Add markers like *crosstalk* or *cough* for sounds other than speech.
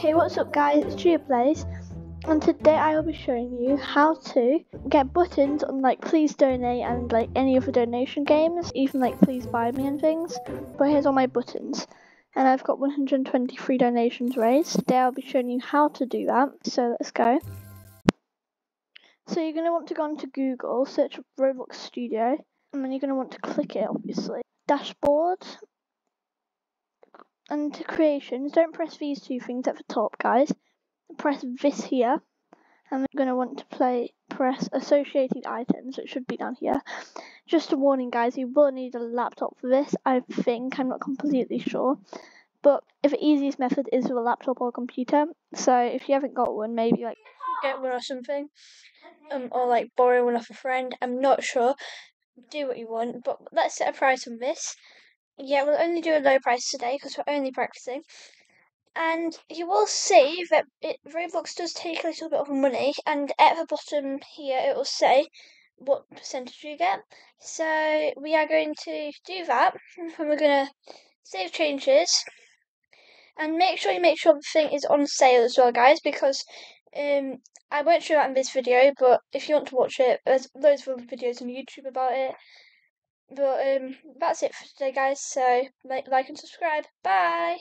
Hey, what's up guys, it's GiaPlayz and today I will be showing you how to get buttons on like please donate and like any other donation games, even like please buy me and things. But here's all my buttons and I've got 123 donations raised. Today I'll be showing you how to do that, so let's go. So you're going to want to go onto Google, search Roblox Studio and then you're going to want to click it obviously. Dashboard and to creations, don't press these two things at the top, guys. Press this here, and we're going to want to play press associated items, which should be down here. Just a warning, guys, you will need a laptop for this. I think I'm not completely sure, but if the easiest method is with a laptop or computer, so if you haven't got one, maybe like get one or something, um, or like borrow one off a friend. I'm not sure. Do what you want, but let's set a price on this. Yeah, we'll only do a low price today because we're only practicing. And you will see that it, Roblox does take a little bit of money, and at the bottom here it will say what percentage you get. So we are going to do that, *laughs* and we're going to save changes. And make sure you make sure the thing is on sale as well, guys, because um, I won't show that in this video, but if you want to watch it, there's loads of other videos on YouTube about it. But um, that's it for today, guys. So like, like and subscribe. Bye.